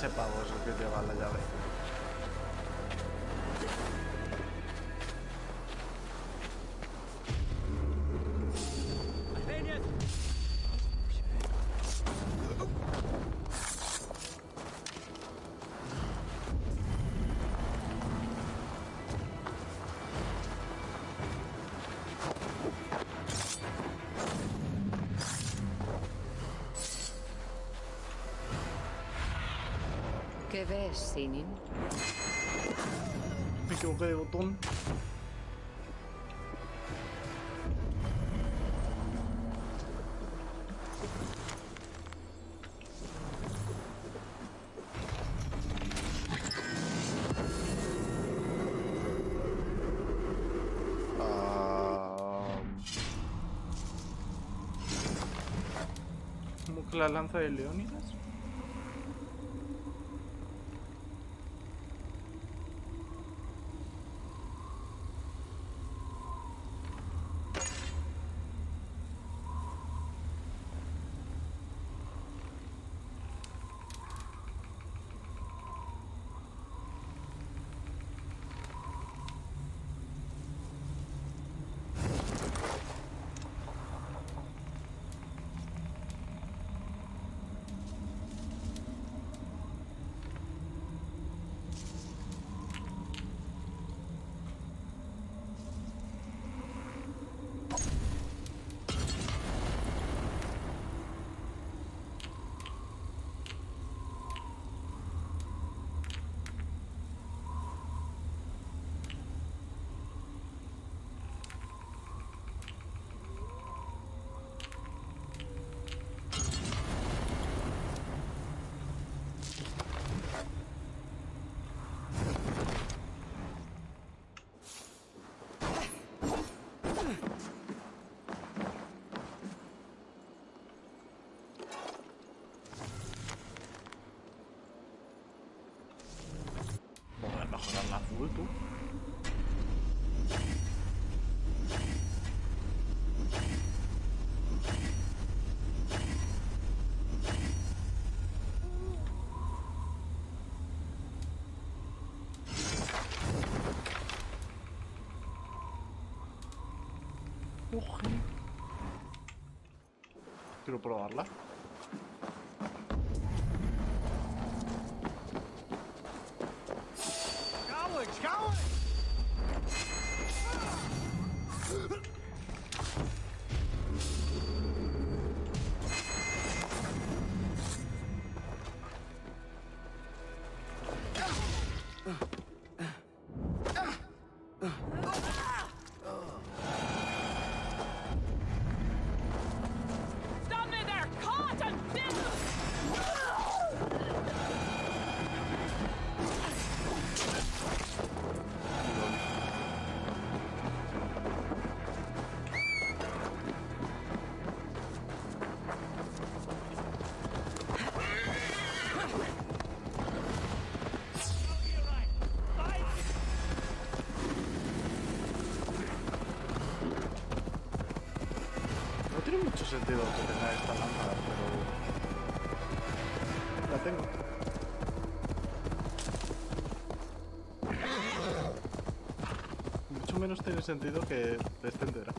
ese pavo que lleva la llave. ¿Qué ves, Sinin? Me equivoqué de botón. Ah, ¿Cómo que la lanza de Leónidas? Voy a Oje. Quiero probarla. Sentido que tenga esta lámpara, pero... La tengo. Mucho menos tiene sentido que esta entera.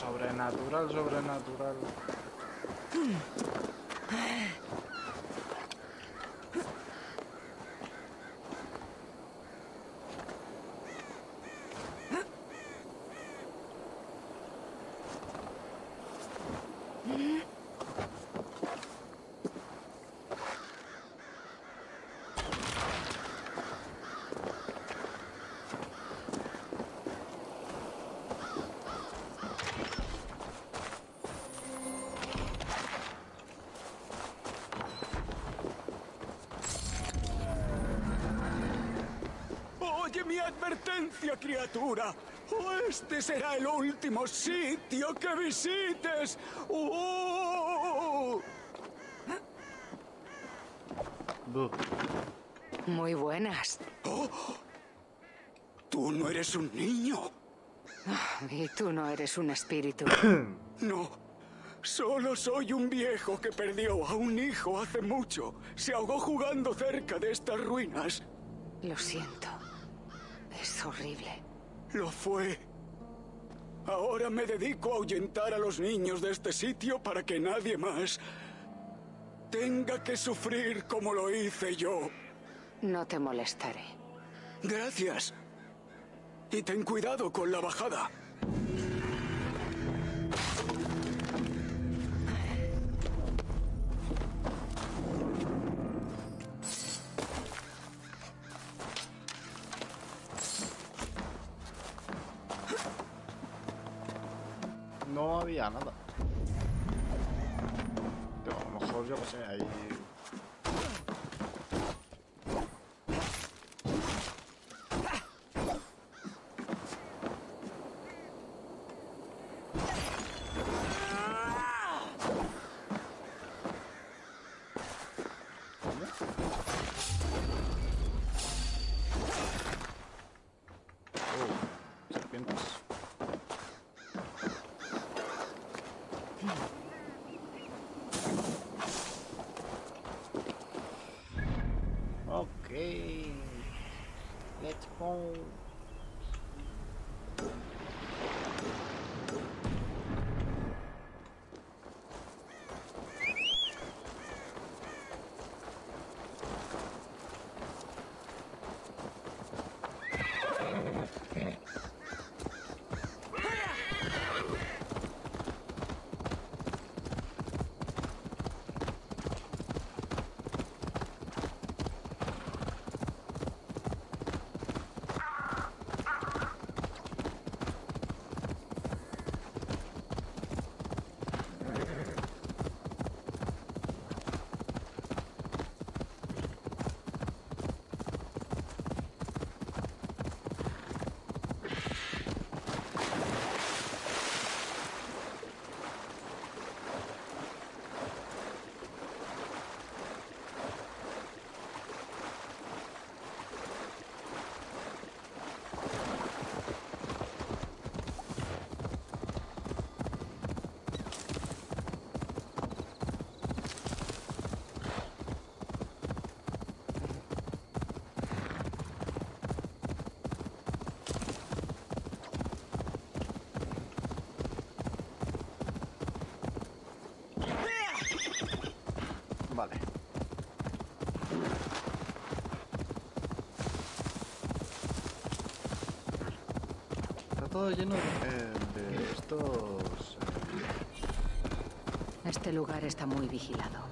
Sobrenatural, sobrenatural. Oye mi advertencia, criatura. Este será el último sitio que visites. ¡Oh! Muy buenas. Tú no eres un niño. Y tú no eres un espíritu. No. Solo soy un viejo que perdió a un hijo hace mucho. Se ahogó jugando cerca de estas ruinas. Lo siento. Es horrible. Lo fue. Ahora me dedico a ahuyentar a los niños de este sitio para que nadie más tenga que sufrir como lo hice yo. No te molestaré. Gracias. Y ten cuidado con la bajada. Había nada. Pero a lo mejor yo qué sé, ahí. Oh, serpientes. Okay. Let's go. Todo lleno de, eh, de estos... eh, Este lugar está muy vigilado.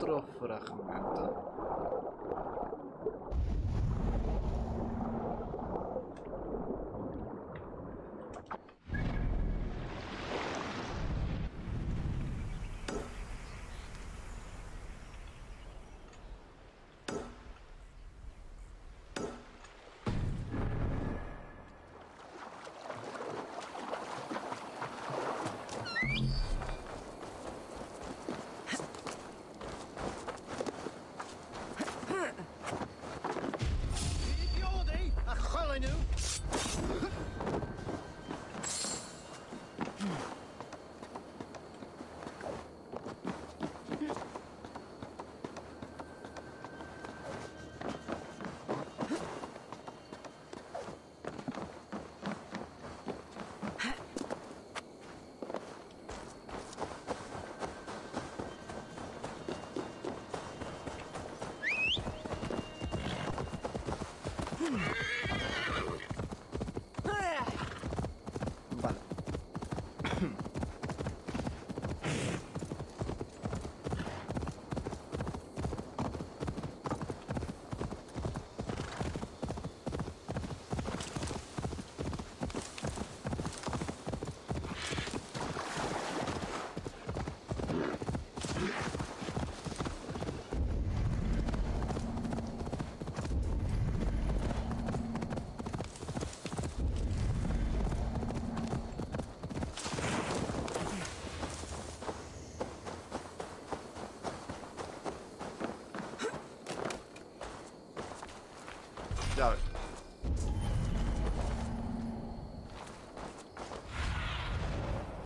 trofragmenten. New. knew.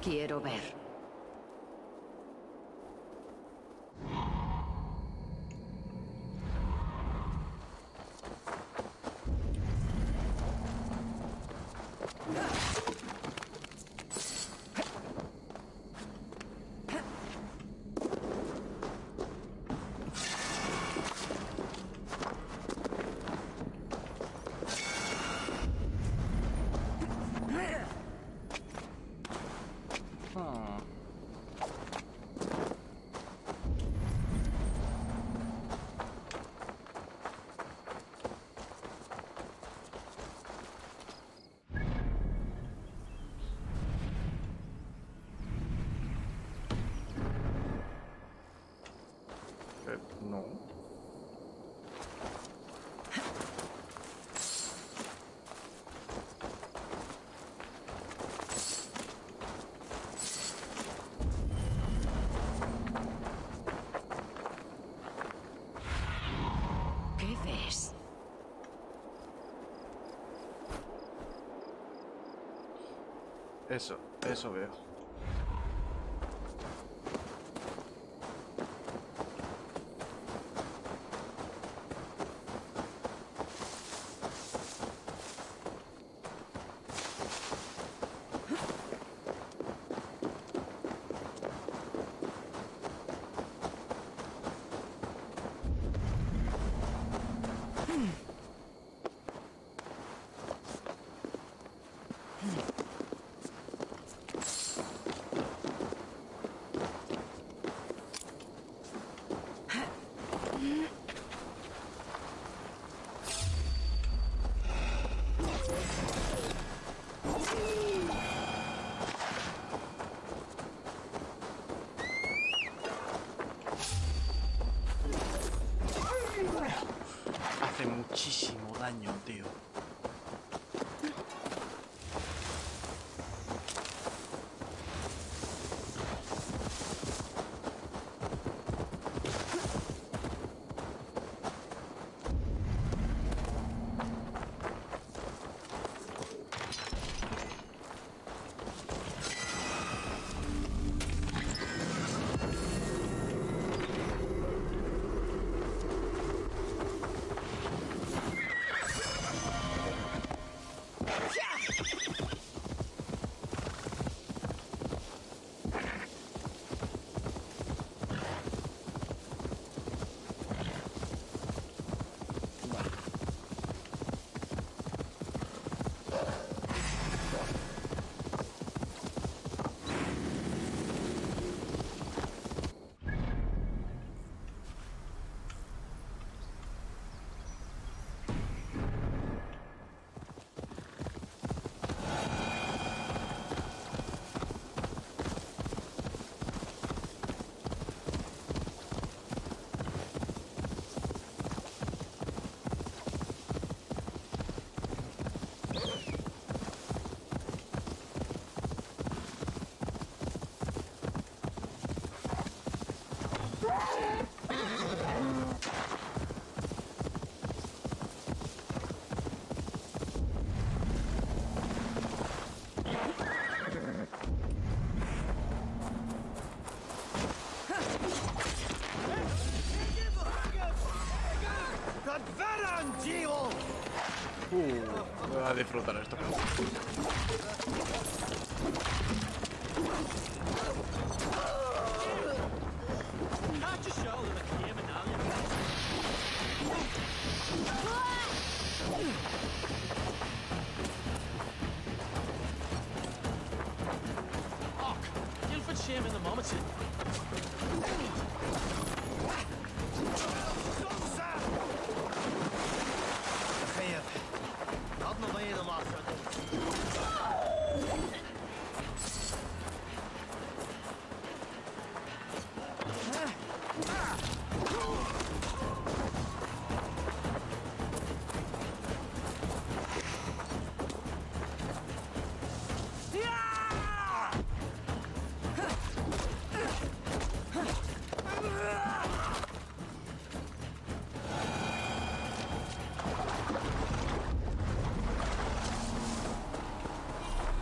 Quiero ver. Hmm. Eh, no. ¿Qué ves? Eso, eso veo.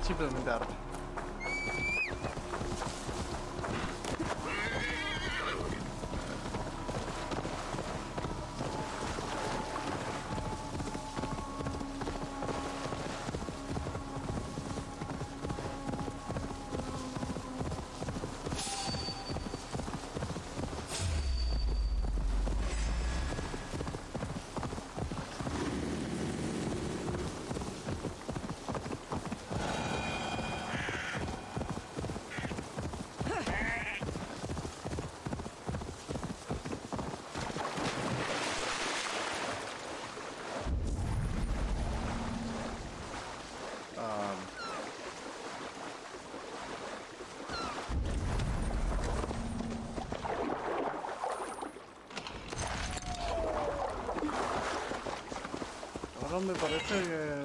Tipo, é Çift merda. Ahora me parece que, que